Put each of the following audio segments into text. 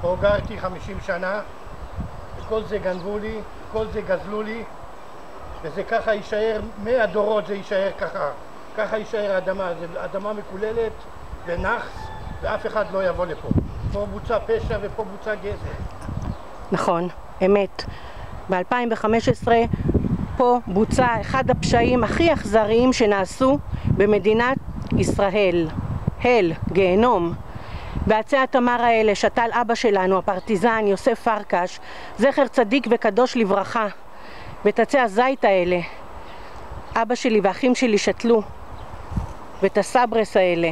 פה גרתי 50 שנה, וכל זה גנבו לי, כל זה גזלו לי, וזה ככה יישאר, מאה דורות זה יישאר ככה, ככה יישאר האדמה, זו אדמה מקוללת ונאחס, ואף אחד לא יבוא לפה. פה בוצע פשע ופה בוצע גזל. נכון, אמת. ב-2015 פה בוצע אחד הפשעים הכי אכזריים שנעשו במדינת ישראל. הל, גיהנום. בעצי התמר האלה שתל אבא שלנו, הפרטיזן יוסף פרקש, זכר צדיק וקדוש לברכה. ואת עצי הזית האלה, אבא שלי ואחים שלי שתלו. ואת הסברס האלה,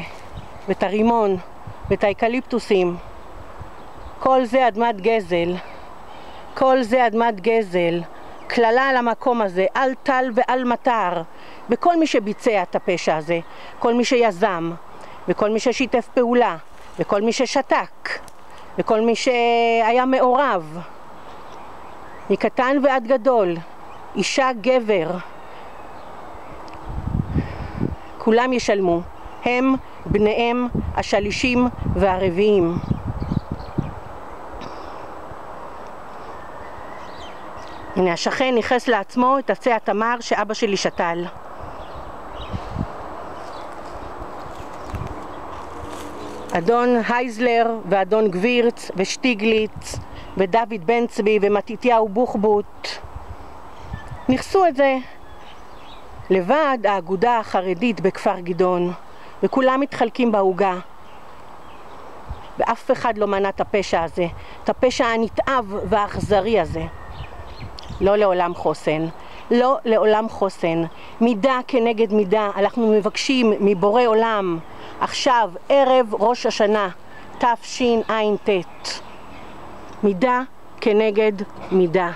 ואת הרימון, ואת האקליפטוסים. כל זה אדמת גזל. כל זה אדמת גזל. קללה על המקום הזה, על טל ועל מטר, וכל מי שביצע את הפשע הזה, כל מי שיזם, וכל מי ששיתף פעולה, וכל מי ששתק, וכל מי שהיה מעורב, מקטן ועד גדול, אישה, גבר, כולם ישלמו, הם, בניהם, השלישים והרביעים. הנה השכן ניכס לעצמו את עצי התמר שאבא שלי שתל. אדון הייזלר ואדון גבירץ ושטיגליץ ודוד בן צבי ומתתיהו בוחבוט ניכסו את זה לבד האגודה החרדית בכפר גדעון וכולם מתחלקים בעוגה ואף אחד לא מנע את הפשע הזה, את הפשע הנתעב והאכזרי הזה. לא לעולם חוסן. לא לעולם חוסן. מידה כנגד מידה. אנחנו מבקשים מבורא עולם עכשיו, ערב ראש השנה, תשע"ט. מידה כנגד מידה.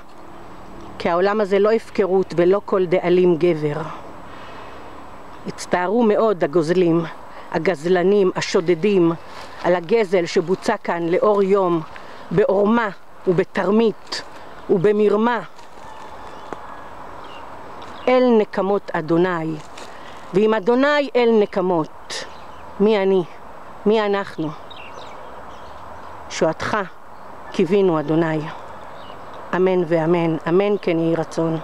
כי העולם הזה לא הפקרות ולא כל דאלים גבר. הצטערו מאוד הגוזלים, הגזלנים, השודדים, על הגזל שבוצע כאן לאור יום, בעורמה ובתרמית ובמרמה. אל נקמות אדוני, ואם אדוני אל נקמות, מי אני? מי אנחנו? שועתך קיווינו אדוני. אמן ואמן, אמן כן יהי רצון.